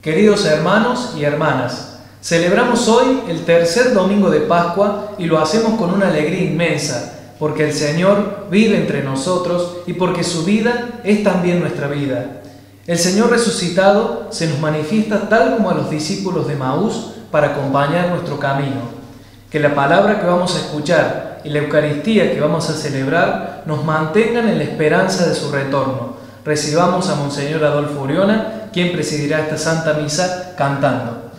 Queridos hermanos y hermanas, celebramos hoy el tercer domingo de Pascua y lo hacemos con una alegría inmensa, porque el Señor vive entre nosotros y porque su vida es también nuestra vida. El Señor resucitado se nos manifiesta tal como a los discípulos de Maús para acompañar nuestro camino. Que la palabra que vamos a escuchar y la Eucaristía que vamos a celebrar nos mantengan en la esperanza de su retorno. Recibamos a Monseñor Adolfo Oriona quien presidirá esta Santa Misa cantando.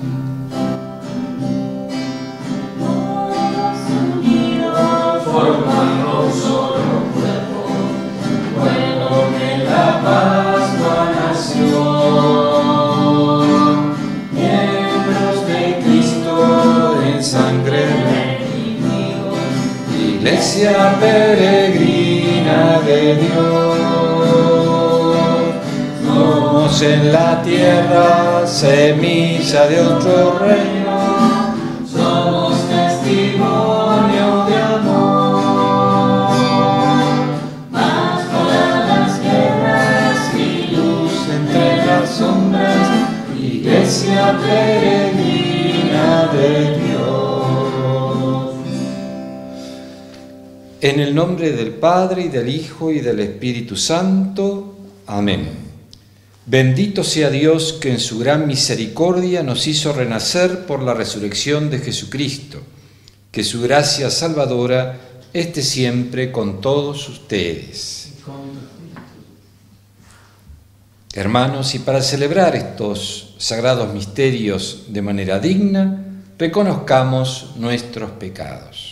Iglesia peregrina de Dios en la tierra semilla de otro reino, somos testimonio de amor. Paz para las guerras y luz entre las sombras, iglesia peregrina de Dios. En el nombre del Padre y del Hijo y del Espíritu Santo. Amén. Bendito sea Dios que en su gran misericordia nos hizo renacer por la resurrección de Jesucristo. Que su gracia salvadora esté siempre con todos ustedes. Hermanos, y para celebrar estos sagrados misterios de manera digna, reconozcamos nuestros pecados.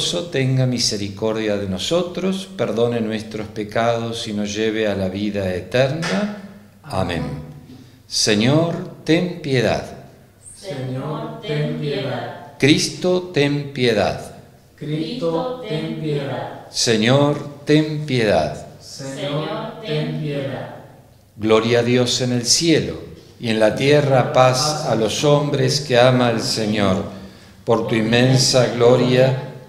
Todopoderoso tenga misericordia de nosotros, perdone nuestros pecados y nos lleve a la vida eterna. Amén. Señor, ten piedad. Señor, ten piedad. Cristo, ten piedad. Cristo, ten piedad. Señor, ten piedad. Señor, ten piedad. Gloria a Dios en el cielo y en la tierra paz a los hombres que ama el Señor. Por tu inmensa gloria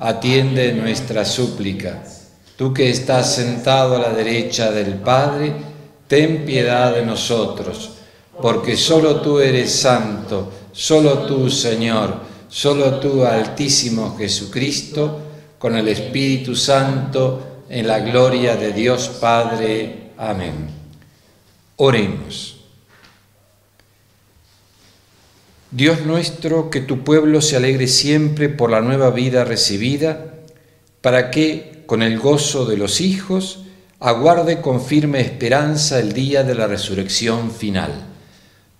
atiende nuestra súplica. Tú que estás sentado a la derecha del Padre, ten piedad de nosotros, porque solo tú eres santo, solo tú, Señor, solo tú, Altísimo Jesucristo, con el Espíritu Santo, en la gloria de Dios Padre. Amén. Oremos. Dios nuestro, que tu pueblo se alegre siempre por la nueva vida recibida, para que, con el gozo de los hijos, aguarde con firme esperanza el día de la resurrección final.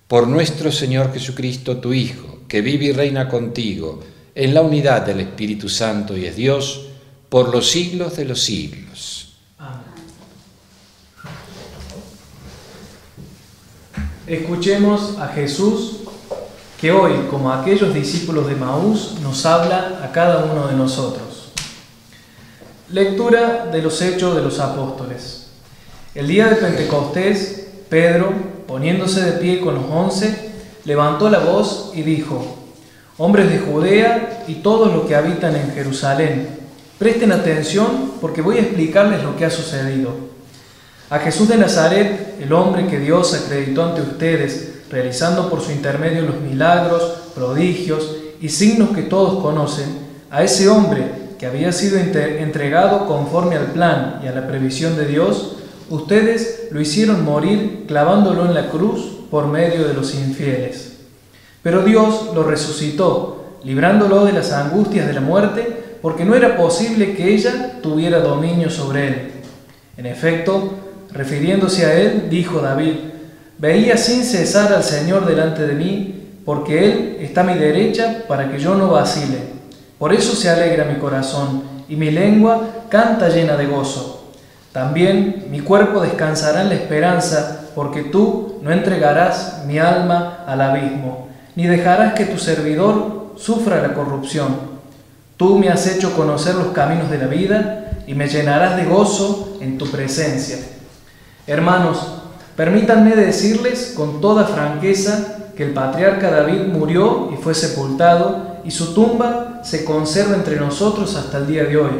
Por nuestro Señor Jesucristo, tu Hijo, que vive y reina contigo, en la unidad del Espíritu Santo y es Dios, por los siglos de los siglos. Escuchemos a Jesús que hoy, como aquellos discípulos de Maús, nos habla a cada uno de nosotros. Lectura de los Hechos de los Apóstoles. El día de Pentecostés, Pedro, poniéndose de pie con los once, levantó la voz y dijo, Hombres de Judea y todos los que habitan en Jerusalén, presten atención porque voy a explicarles lo que ha sucedido. A Jesús de Nazaret, el hombre que Dios acreditó ante ustedes, realizando por su intermedio los milagros, prodigios y signos que todos conocen, a ese hombre que había sido entregado conforme al plan y a la previsión de Dios, ustedes lo hicieron morir clavándolo en la cruz por medio de los infieles. Pero Dios lo resucitó, librándolo de las angustias de la muerte, porque no era posible que ella tuviera dominio sobre él. En efecto, refiriéndose a él, dijo David, Veía sin cesar al Señor delante de mí, porque Él está a mi derecha para que yo no vacile. Por eso se alegra mi corazón y mi lengua canta llena de gozo. También mi cuerpo descansará en la esperanza, porque tú no entregarás mi alma al abismo, ni dejarás que tu servidor sufra la corrupción. Tú me has hecho conocer los caminos de la vida y me llenarás de gozo en tu presencia. Hermanos, Permítanme decirles con toda franqueza que el patriarca David murió y fue sepultado y su tumba se conserva entre nosotros hasta el día de hoy.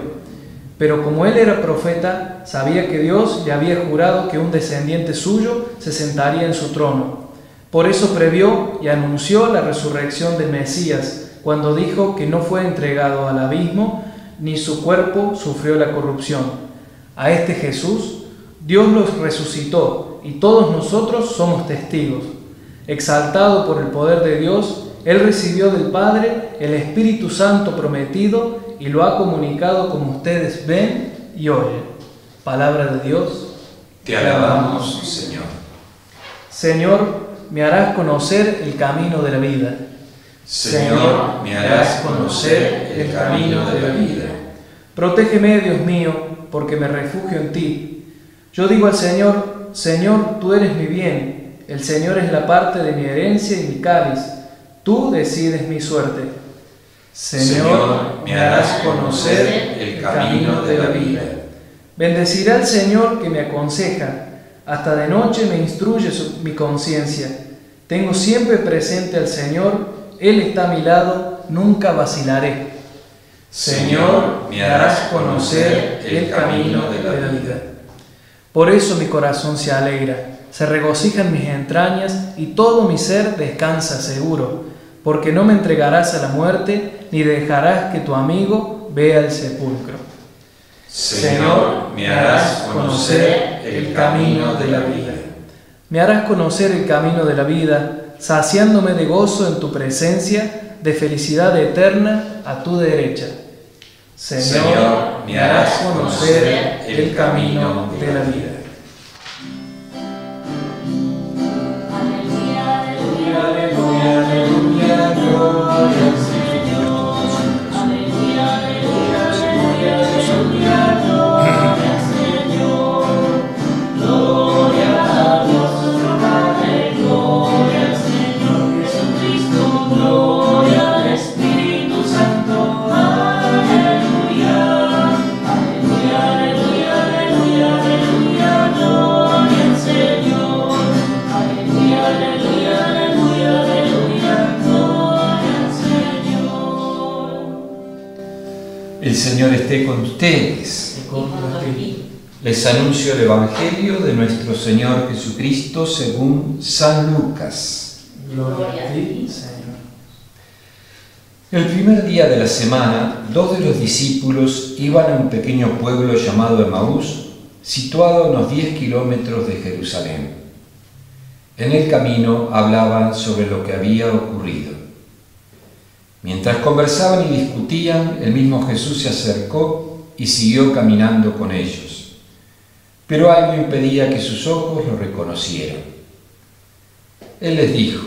Pero como él era profeta, sabía que Dios le había jurado que un descendiente suyo se sentaría en su trono. Por eso previó y anunció la resurrección del Mesías, cuando dijo que no fue entregado al abismo, ni su cuerpo sufrió la corrupción. A este Jesús Dios los resucitó y todos nosotros somos testigos. Exaltado por el poder de Dios, Él recibió del Padre el Espíritu Santo prometido y lo ha comunicado como ustedes ven y oyen. Palabra de Dios. Te alabamos, Señor. Señor, me harás conocer el camino de la vida. Señor, me harás conocer el camino de la vida. Protégeme, Dios mío, porque me refugio en ti. Yo digo al Señor, Señor, tú eres mi bien, el Señor es la parte de mi herencia y mi cáliz, tú decides mi suerte. Señor, me harás conocer el camino de la vida. Bendecirá al Señor que me aconseja, hasta de noche me instruye mi conciencia. Tengo siempre presente al Señor, Él está a mi lado, nunca vacilaré. Señor, me harás conocer el camino de la vida. Por eso mi corazón se alegra, se regocijan mis entrañas y todo mi ser descansa seguro, porque no me entregarás a la muerte ni dejarás que tu amigo vea el sepulcro. Señor, me harás conocer el camino de la vida. Me harás conocer el camino de la vida, saciándome de gozo en tu presencia, de felicidad eterna a tu derecha. Señor, me harás conocer el camino de la vida. Señor esté con ustedes. Les anuncio el Evangelio de nuestro Señor Jesucristo según San Lucas. Gloria a ti, Señor. El primer día de la semana, dos de los discípulos iban a un pequeño pueblo llamado Emaús, situado a unos 10 kilómetros de Jerusalén. En el camino hablaban sobre lo que había ocurrido. Mientras conversaban y discutían, el mismo Jesús se acercó y siguió caminando con ellos. Pero algo impedía que sus ojos lo reconocieran. Él les dijo,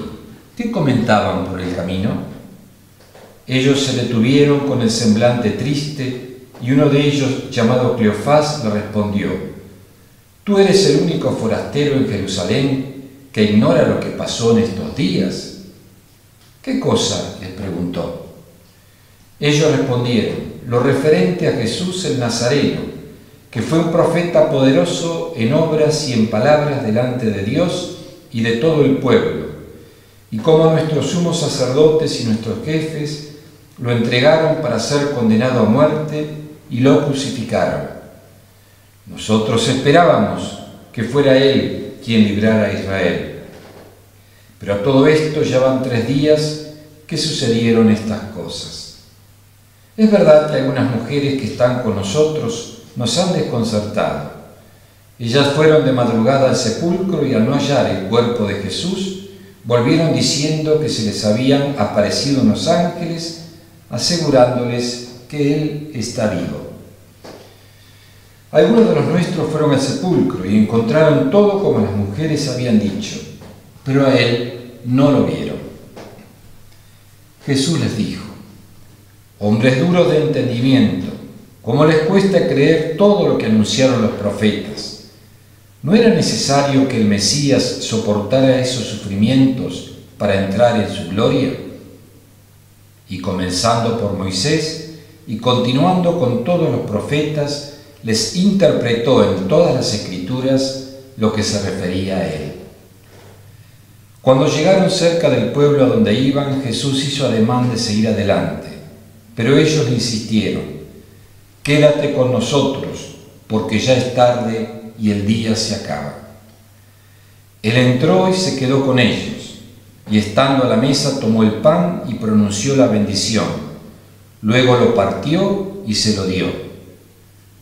¿qué comentaban por el camino? Ellos se detuvieron con el semblante triste y uno de ellos, llamado Cleofás, le respondió, ¿Tú eres el único forastero en Jerusalén que ignora lo que pasó en estos días? ¿Qué cosa? les preguntó. Ellos respondieron, lo referente a Jesús el Nazareno, que fue un profeta poderoso en obras y en palabras delante de Dios y de todo el pueblo, y como nuestros sumos sacerdotes y nuestros jefes lo entregaron para ser condenado a muerte y lo crucificaron. Nosotros esperábamos que fuera Él quien librara a Israel. Pero a todo esto ya van tres días que sucedieron estas cosas. Es verdad que algunas mujeres que están con nosotros nos han desconcertado. Ellas fueron de madrugada al sepulcro y al no hallar el cuerpo de Jesús, volvieron diciendo que se les habían aparecido unos ángeles asegurándoles que Él está vivo. Algunos de los nuestros fueron al sepulcro y encontraron todo como las mujeres habían dicho, pero a Él no lo vieron. Jesús les dijo, hombres duros de entendimiento, ¿cómo les cuesta creer todo lo que anunciaron los profetas? ¿No era necesario que el Mesías soportara esos sufrimientos para entrar en su gloria? y comenzando por Moisés y continuando con todos los profetas, les interpretó en todas las escrituras lo que se refería a él. Cuando llegaron cerca del pueblo a donde iban, Jesús hizo ademán de seguir adelante, pero ellos insistieron, quédate con nosotros, porque ya es tarde y el día se acaba. Él entró y se quedó con ellos y estando a la mesa tomó el pan y pronunció la bendición. Luego lo partió y se lo dio.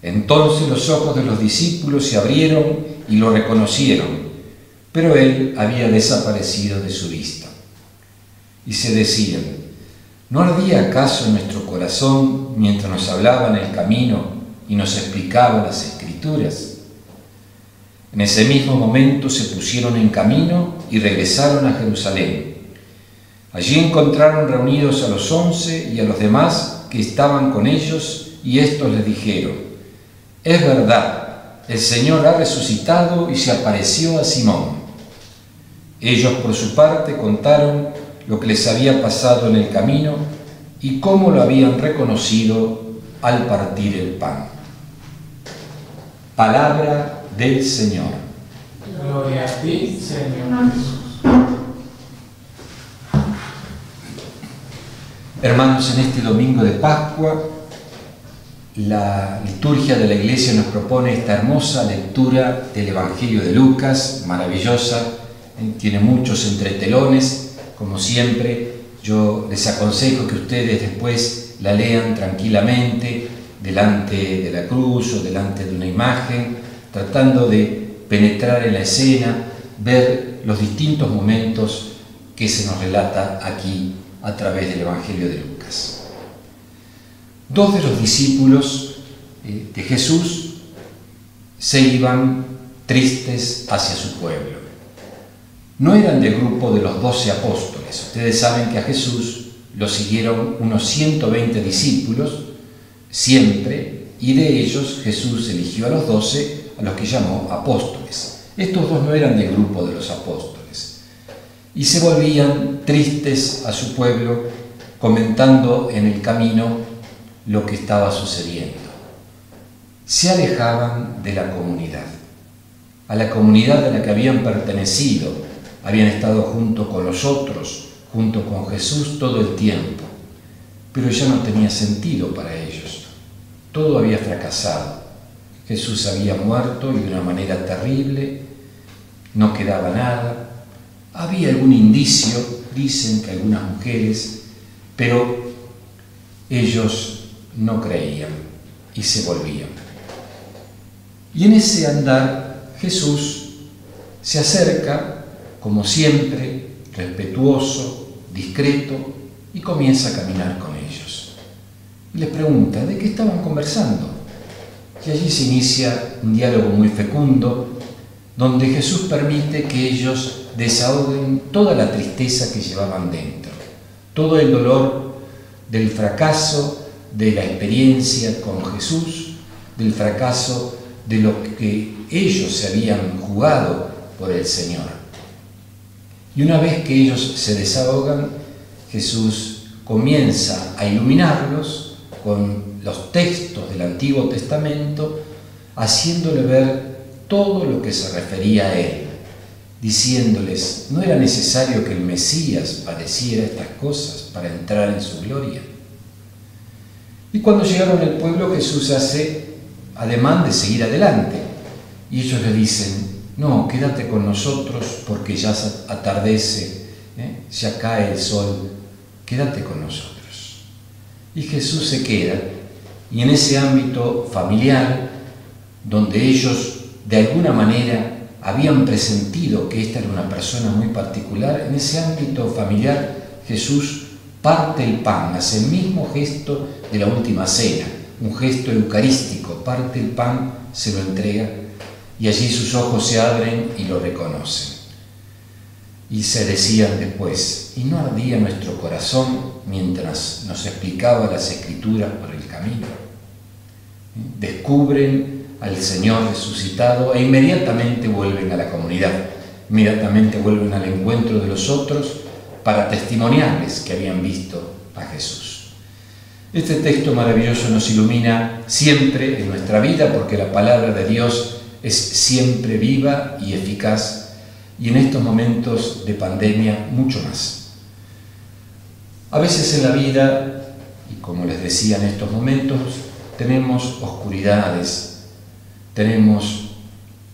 Entonces los ojos de los discípulos se abrieron y lo reconocieron, pero él había desaparecido de su vista. Y se decían, ¿no ardía acaso nuestro corazón mientras nos hablaba en el camino y nos explicaba las escrituras? En ese mismo momento se pusieron en camino y regresaron a Jerusalén. Allí encontraron reunidos a los once y a los demás que estaban con ellos y estos les dijeron, es verdad, el Señor ha resucitado y se apareció a Simón. Ellos por su parte contaron lo que les había pasado en el camino y cómo lo habían reconocido al partir el pan. Palabra del Señor. Gloria a ti, Señor Jesús. Hermanos, en este domingo de Pascua, la liturgia de la Iglesia nos propone esta hermosa lectura del Evangelio de Lucas, maravillosa, tiene muchos entretelones, como siempre, yo les aconsejo que ustedes después la lean tranquilamente delante de la cruz o delante de una imagen, tratando de penetrar en la escena, ver los distintos momentos que se nos relata aquí a través del Evangelio de Lucas. Dos de los discípulos eh, de Jesús se iban tristes hacia su pueblo. No eran del grupo de los doce apóstoles. Ustedes saben que a Jesús lo siguieron unos 120 discípulos siempre, y de ellos Jesús eligió a los doce a los que llamó apóstoles. Estos dos no eran del grupo de los apóstoles y se volvían tristes a su pueblo comentando en el camino lo que estaba sucediendo. Se alejaban de la comunidad, a la comunidad a la que habían pertenecido, habían estado junto con los otros, junto con Jesús todo el tiempo, pero ya no tenía sentido para ellos, todo había fracasado. Jesús había muerto y de una manera terrible, no quedaba nada. Había algún indicio, dicen que algunas mujeres, pero ellos no creían y se volvían. Y en ese andar Jesús se acerca, como siempre, respetuoso, discreto, y comienza a caminar con ellos. Y les pregunta, ¿de qué estaban conversando? Y allí se inicia un diálogo muy fecundo, donde Jesús permite que ellos desahoguen toda la tristeza que llevaban dentro, todo el dolor del fracaso de la experiencia con Jesús, del fracaso de lo que ellos se habían jugado por el Señor. Y una vez que ellos se desahogan, Jesús comienza a iluminarlos con los textos del Antiguo Testamento, haciéndole ver todo lo que se refería a Él, diciéndoles, no era necesario que el Mesías padeciera estas cosas para entrar en su gloria. Y cuando llegaron al pueblo, Jesús hace ademán de seguir adelante. Y ellos le dicen, no, quédate con nosotros porque ya atardece, ¿eh? ya cae el sol, quédate con nosotros. Y Jesús se queda, y en ese ámbito familiar, donde ellos de alguna manera habían presentido que esta era una persona muy particular, en ese ámbito familiar Jesús parte el pan, hace el mismo gesto de la última cena, un gesto eucarístico, parte el pan, se lo entrega y allí sus ojos se abren y lo reconocen. Y se decían después, ¿y no ardía nuestro corazón mientras nos explicaba las escrituras por el camino? Descubren al Señor resucitado e inmediatamente vuelven a la comunidad, inmediatamente vuelven al encuentro de los otros para testimoniarles que habían visto a Jesús. Este texto maravilloso nos ilumina siempre en nuestra vida porque la palabra de Dios es siempre viva y eficaz y en estos momentos de pandemia mucho más. A veces en la vida, y como les decía en estos momentos, tenemos oscuridades, tenemos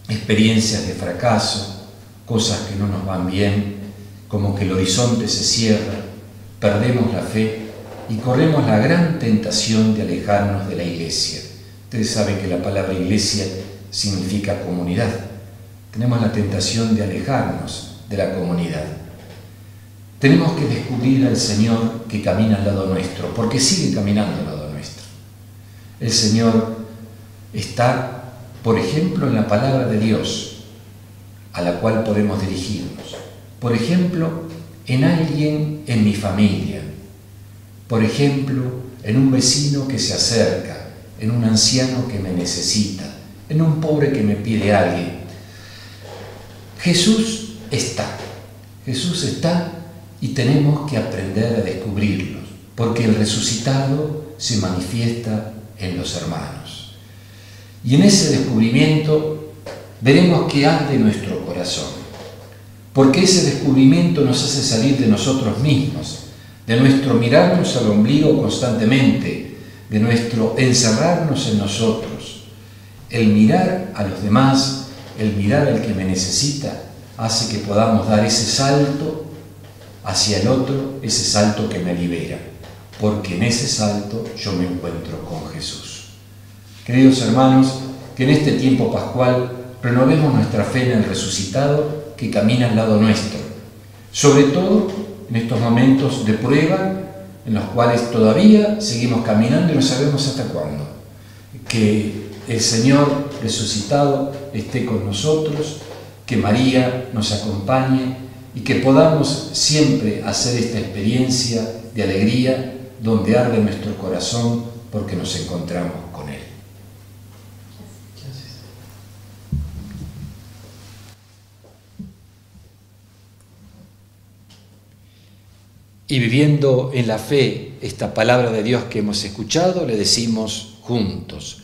experiencias de fracaso, cosas que no nos van bien, como que el horizonte se cierra, perdemos la fe y corremos la gran tentación de alejarnos de la iglesia. Ustedes saben que la palabra iglesia significa comunidad. Tenemos la tentación de alejarnos de la comunidad. Tenemos que descubrir al Señor que camina al lado nuestro, porque sigue caminando al lado nuestro. El Señor está, por ejemplo, en la palabra de Dios, a la cual podemos dirigirnos. Por ejemplo, en alguien en mi familia, por ejemplo, en un vecino que se acerca, en un anciano que me necesita, en un pobre que me pide alguien. Jesús está, Jesús está y tenemos que aprender a descubrirlo, porque el resucitado se manifiesta en los hermanos. Y en ese descubrimiento veremos que arde nuestro corazón, porque ese descubrimiento nos hace salir de nosotros mismos de nuestro mirarnos al ombligo constantemente, de nuestro encerrarnos en nosotros. El mirar a los demás, el mirar al que me necesita, hace que podamos dar ese salto hacia el otro, ese salto que me libera, porque en ese salto yo me encuentro con Jesús. Queridos hermanos, que en este tiempo pascual renovemos nuestra fe en el resucitado que camina al lado nuestro, sobre todo en estos momentos de prueba en los cuales todavía seguimos caminando y no sabemos hasta cuándo. Que el Señor resucitado esté con nosotros, que María nos acompañe y que podamos siempre hacer esta experiencia de alegría donde arde nuestro corazón porque nos encontramos con Él. Y viviendo en la fe esta palabra de Dios que hemos escuchado, le decimos juntos,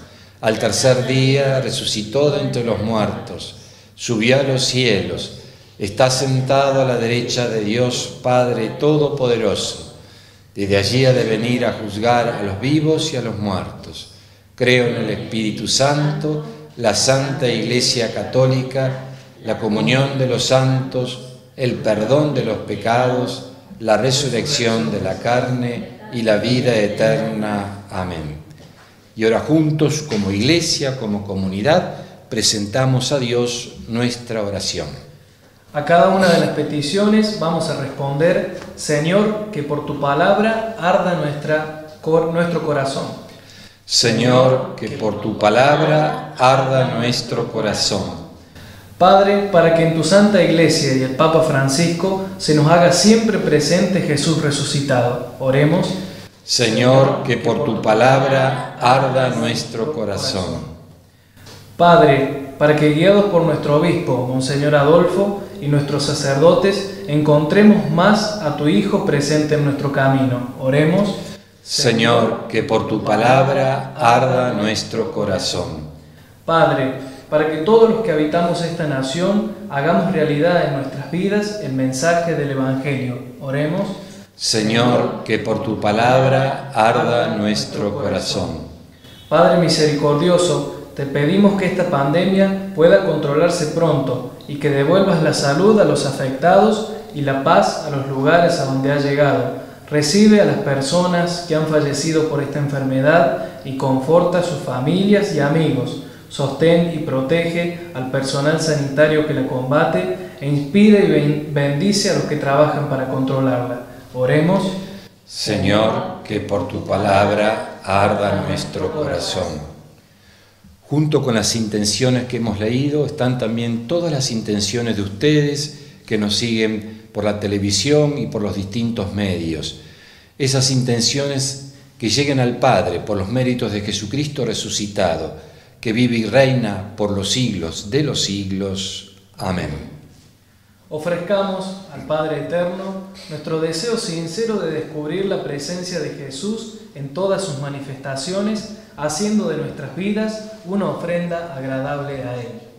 al tercer día resucitó de entre los muertos, subió a los cielos, está sentado a la derecha de Dios Padre Todopoderoso. Desde allí ha de venir a juzgar a los vivos y a los muertos. Creo en el Espíritu Santo, la Santa Iglesia Católica, la comunión de los santos, el perdón de los pecados, la resurrección de la carne y la vida eterna. Amén. Y ahora juntos, como iglesia, como comunidad, presentamos a Dios nuestra oración. A cada una de las peticiones vamos a responder, Señor, que por tu palabra arda nuestra, nuestro corazón. Señor, que por tu palabra arda nuestro corazón. Padre, para que en tu Santa Iglesia y el Papa Francisco se nos haga siempre presente Jesús resucitado. Oremos. Señor, que por tu palabra arda nuestro corazón. Padre, para que guiados por nuestro obispo, Monseñor Adolfo, y nuestros sacerdotes, encontremos más a tu Hijo presente en nuestro camino. Oremos. Señor, que por tu palabra arda nuestro corazón. Padre, para que todos los que habitamos esta nación hagamos realidad en nuestras vidas el mensaje del Evangelio. Oremos. Señor, que por tu palabra arda nuestro corazón. Padre misericordioso, te pedimos que esta pandemia pueda controlarse pronto y que devuelvas la salud a los afectados y la paz a los lugares a donde ha llegado. Recibe a las personas que han fallecido por esta enfermedad y conforta a sus familias y amigos. Sostén y protege al personal sanitario que la combate e inspira y bendice a los que trabajan para controlarla. Oremos. Señor, que por tu palabra arda nuestro corazón. Junto con las intenciones que hemos leído están también todas las intenciones de ustedes que nos siguen por la televisión y por los distintos medios. Esas intenciones que lleguen al Padre por los méritos de Jesucristo resucitado, que vive y reina por los siglos de los siglos. Amén. Ofrezcamos al Padre Eterno nuestro deseo sincero de descubrir la presencia de Jesús en todas sus manifestaciones haciendo de nuestras vidas una ofrenda agradable a Él.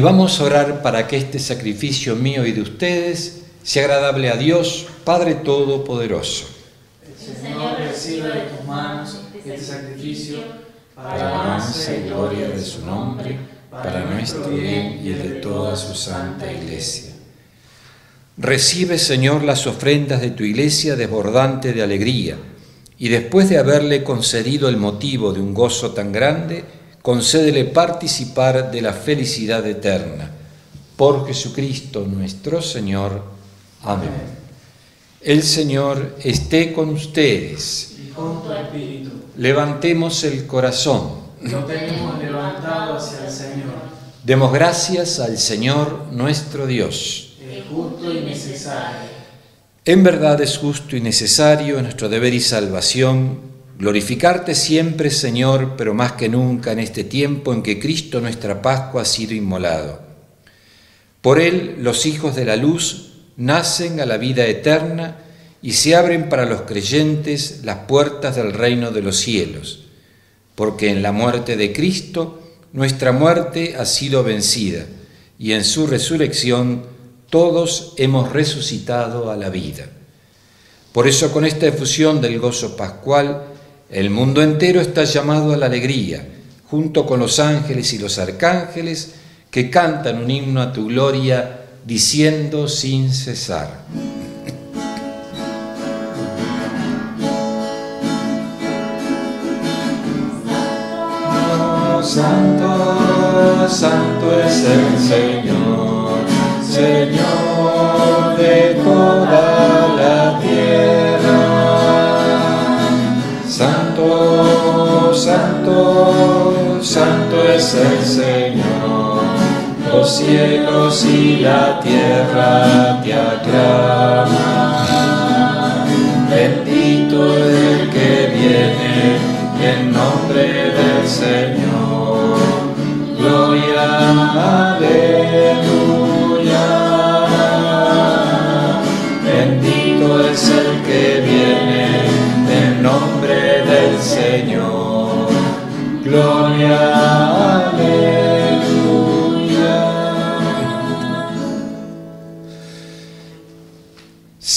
Y vamos a orar para que este sacrificio mío y de ustedes sea agradable a Dios, Padre Todopoderoso. El Señor reciba de tus manos este sacrificio para la alabanza y gloria de su nombre, para nuestro bien y el de toda su santa iglesia. Recibe, Señor, las ofrendas de tu iglesia desbordante de alegría, y después de haberle concedido el motivo de un gozo tan grande, concédele participar de la felicidad eterna. Por Jesucristo nuestro Señor. Amén. El Señor esté con ustedes. Y con tu espíritu. Levantemos el corazón. Lo tenemos levantado hacia el Señor. Demos gracias al Señor nuestro Dios. Es justo y necesario. En verdad es justo y necesario nuestro deber y salvación Glorificarte siempre, Señor, pero más que nunca en este tiempo en que Cristo nuestra Pascua ha sido inmolado. Por Él los hijos de la luz nacen a la vida eterna y se abren para los creyentes las puertas del reino de los cielos, porque en la muerte de Cristo nuestra muerte ha sido vencida y en su resurrección todos hemos resucitado a la vida. Por eso con esta efusión del gozo pascual, el mundo entero está llamado a la alegría, junto con los ángeles y los arcángeles que cantan un himno a tu gloria, diciendo sin cesar. Santo, santo es el Señor, Señor de toda la tierra. Santo, santo, es el Señor, los cielos y la tierra te aclaman.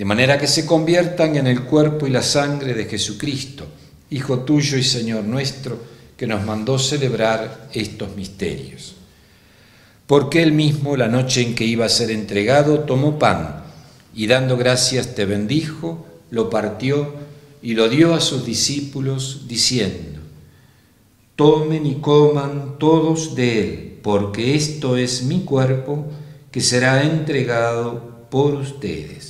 de manera que se conviertan en el cuerpo y la sangre de Jesucristo, Hijo tuyo y Señor nuestro, que nos mandó celebrar estos misterios. Porque él mismo, la noche en que iba a ser entregado, tomó pan y dando gracias te bendijo, lo partió y lo dio a sus discípulos, diciendo, Tomen y coman todos de él, porque esto es mi cuerpo que será entregado por ustedes.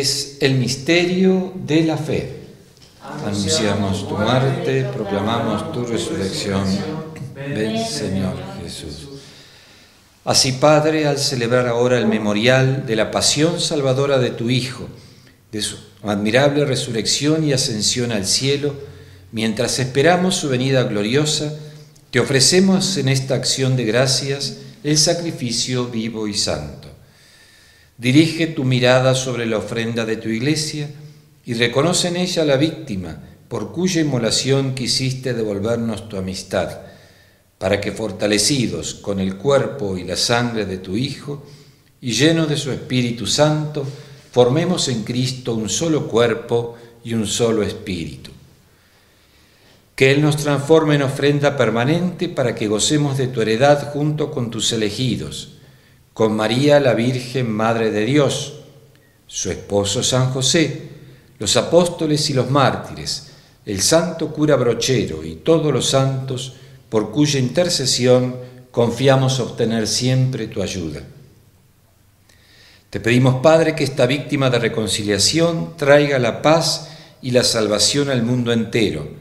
Es el misterio de la fe. Anunciamos tu muerte, proclamamos tu resurrección. Ven, Señor Jesús. Así, Padre, al celebrar ahora el memorial de la pasión salvadora de tu Hijo, de su admirable resurrección y ascensión al cielo, mientras esperamos su venida gloriosa, te ofrecemos en esta acción de gracias el sacrificio vivo y santo. Dirige tu mirada sobre la ofrenda de tu iglesia y reconoce en ella la víctima por cuya inmolación quisiste devolvernos tu amistad, para que fortalecidos con el cuerpo y la sangre de tu Hijo y llenos de su Espíritu Santo, formemos en Cristo un solo cuerpo y un solo espíritu. Que Él nos transforme en ofrenda permanente para que gocemos de tu heredad junto con tus elegidos con María la Virgen Madre de Dios, su esposo San José, los apóstoles y los mártires, el santo cura brochero y todos los santos por cuya intercesión confiamos obtener siempre tu ayuda. Te pedimos, Padre, que esta víctima de reconciliación traiga la paz y la salvación al mundo entero.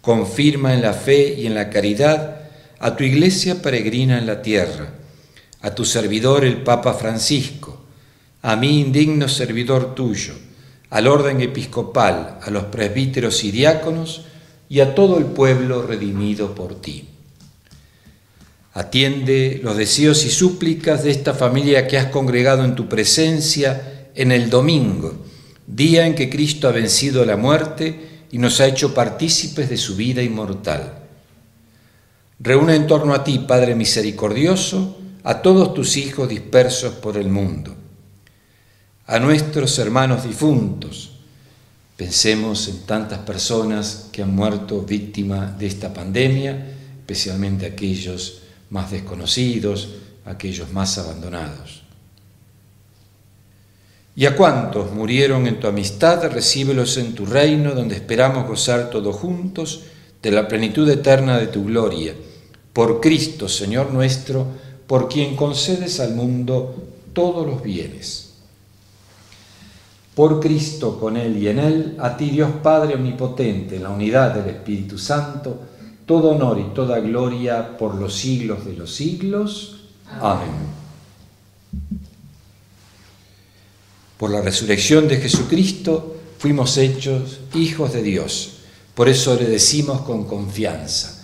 confirma en la fe y en la caridad a tu iglesia peregrina en la tierra, a tu servidor el Papa Francisco, a mí indigno servidor tuyo, al orden episcopal, a los presbíteros y diáconos y a todo el pueblo redimido por ti. Atiende los deseos y súplicas de esta familia que has congregado en tu presencia en el domingo, día en que Cristo ha vencido la muerte y nos ha hecho partícipes de su vida inmortal. Reúne en torno a ti, Padre misericordioso, a todos tus hijos dispersos por el mundo, a nuestros hermanos difuntos. Pensemos en tantas personas que han muerto víctimas de esta pandemia, especialmente aquellos más desconocidos, aquellos más abandonados. Y a cuantos murieron en tu amistad, recíbelos en tu reino, donde esperamos gozar todos juntos de la plenitud eterna de tu gloria. Por Cristo, Señor nuestro, por quien concedes al mundo todos los bienes. Por Cristo, con Él y en Él, a ti Dios Padre Omnipotente, en la unidad del Espíritu Santo, todo honor y toda gloria por los siglos de los siglos. Amén. Por la resurrección de Jesucristo fuimos hechos hijos de Dios. Por eso le decimos con confianza,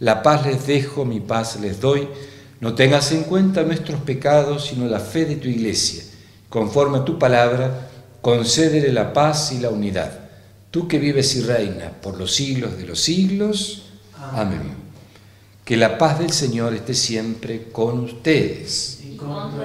la paz les dejo, mi paz les doy, no tengas en cuenta nuestros pecados, sino la fe de tu iglesia. Conforme a tu palabra, concédele la paz y la unidad. Tú que vives y reinas por los siglos de los siglos. Amén. Que la paz del Señor esté siempre con ustedes. Y con tu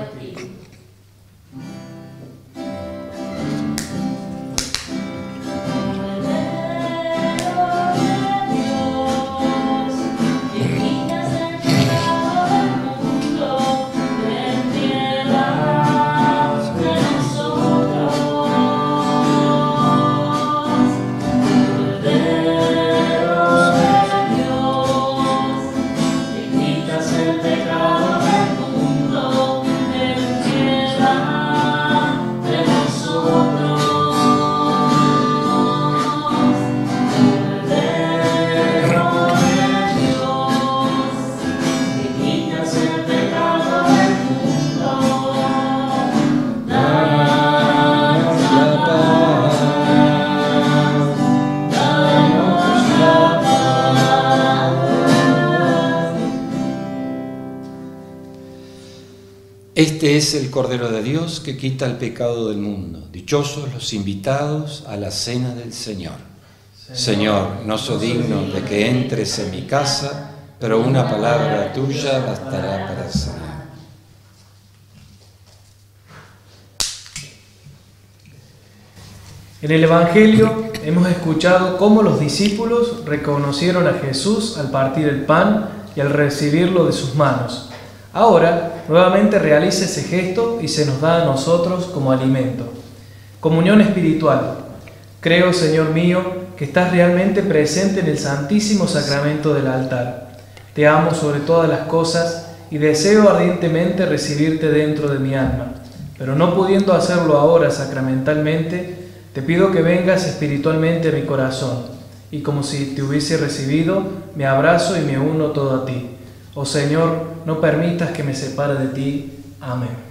Este es el Cordero de Dios que quita el pecado del mundo. Dichosos los invitados a la cena del Señor. Señor, no soy digno de que entres en mi casa, pero una palabra tuya bastará para sanar. En el Evangelio hemos escuchado cómo los discípulos reconocieron a Jesús al partir el pan y al recibirlo de sus manos. Ahora, nuevamente realiza ese gesto y se nos da a nosotros como alimento. Comunión espiritual. Creo, Señor mío, que estás realmente presente en el santísimo sacramento del altar. Te amo sobre todas las cosas y deseo ardientemente recibirte dentro de mi alma. Pero no pudiendo hacerlo ahora sacramentalmente, te pido que vengas espiritualmente a mi corazón y como si te hubiese recibido, me abrazo y me uno todo a ti Oh Señor, no permitas que me separe de ti. Amén.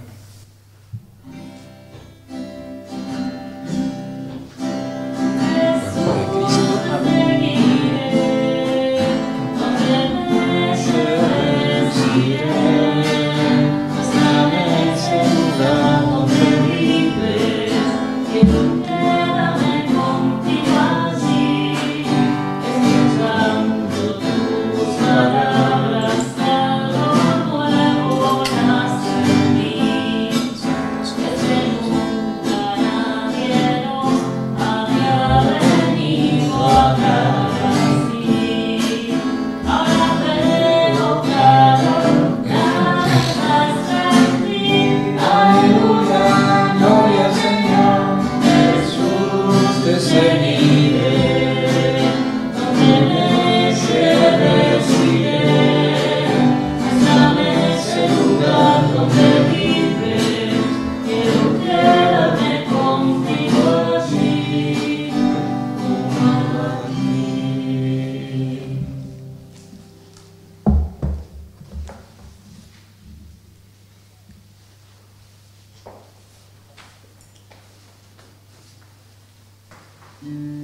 Mm-hmm.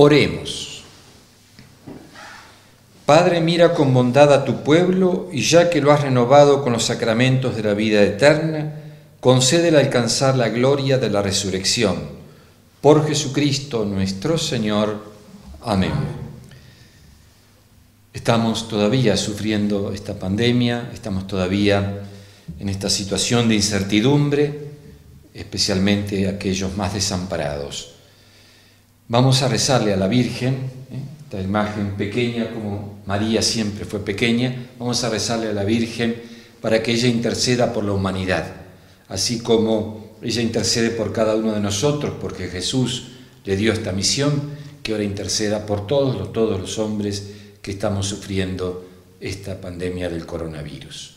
Oremos. Padre, mira con bondad a tu pueblo y ya que lo has renovado con los sacramentos de la vida eterna, concédele alcanzar la gloria de la resurrección. Por Jesucristo nuestro Señor. Amén. Estamos todavía sufriendo esta pandemia, estamos todavía en esta situación de incertidumbre, especialmente aquellos más desamparados. Vamos a rezarle a la Virgen, ¿eh? esta imagen pequeña como María siempre fue pequeña, vamos a rezarle a la Virgen para que ella interceda por la humanidad, así como ella intercede por cada uno de nosotros, porque Jesús le dio esta misión, que ahora interceda por todos todos los hombres que estamos sufriendo esta pandemia del coronavirus.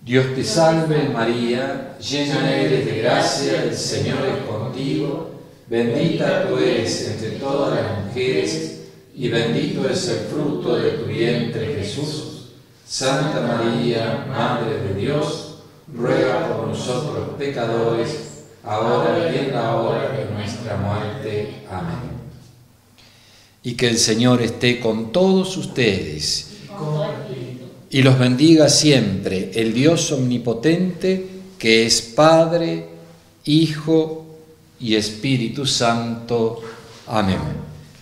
Dios te salve María, llena eres de gracia, el Señor es contigo Bendita tú eres entre todas las mujeres, y bendito es el fruto de tu vientre Jesús. Santa María, Madre de Dios, ruega por nosotros pecadores, ahora y en la hora de nuestra muerte. Amén. Y que el Señor esté con todos ustedes y los bendiga siempre el Dios omnipotente, que es Padre, Hijo y Espíritu Santo. Amén.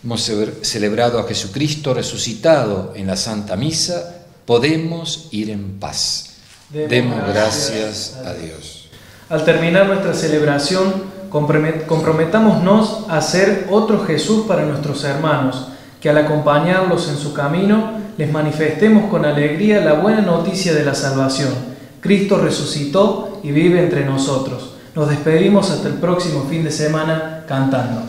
Hemos celebrado a Jesucristo resucitado en la Santa Misa, podemos ir en paz. Demos, gracias a Dios. Al terminar nuestra celebración, comprometámonos a ser otro Jesús para nuestros hermanos, que al acompañarlos en su camino les manifestemos con alegría la buena noticia de la salvación. Cristo resucitó y vive entre nosotros. Nos despedimos hasta el próximo fin de semana cantando.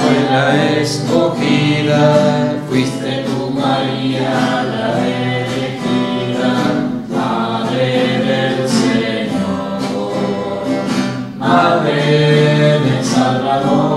Fue la escogida, fuiste tú María la elegida, Madre del Señor, Madre del Salvador.